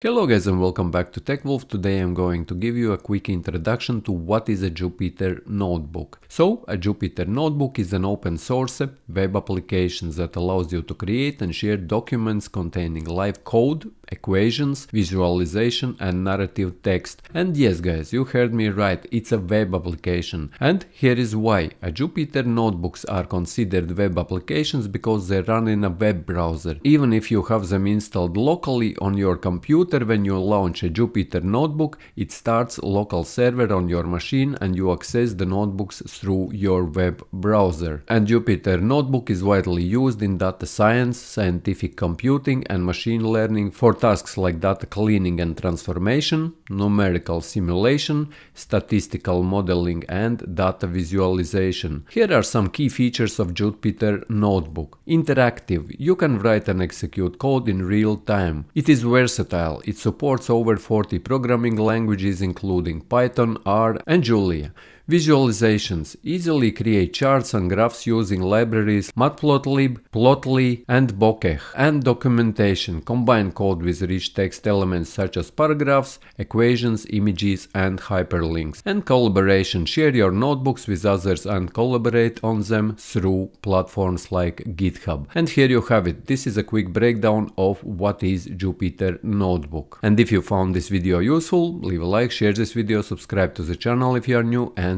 Hello guys and welcome back to TechWolf. Today I'm going to give you a quick introduction to what is a Jupyter Notebook. So, a Jupyter Notebook is an open source web application that allows you to create and share documents containing live code, equations, visualization and narrative text. And yes guys, you heard me right, it's a web application. And here is why. A Jupyter Notebooks are considered web applications because they run in a web browser. Even if you have them installed locally on your computer when you launch a Jupyter notebook, it starts local server on your machine and you access the notebooks through your web browser. And Jupyter Notebook is widely used in data science, scientific computing and machine learning for tasks like data cleaning and transformation, numerical simulation, statistical modeling and data visualization. Here are some key features of Jupyter Notebook. Interactive. You can write and execute code in real time. It is versatile it supports over 40 programming languages including Python, R and Julia. Visualizations easily create charts and graphs using libraries Matplotlib, Plotly, and Bokeh, and documentation combine code with rich text elements such as paragraphs, equations, images, and hyperlinks. And collaboration share your notebooks with others and collaborate on them through platforms like GitHub. And here you have it. This is a quick breakdown of what is Jupyter Notebook. And if you found this video useful, leave a like, share this video, subscribe to the channel if you are new, and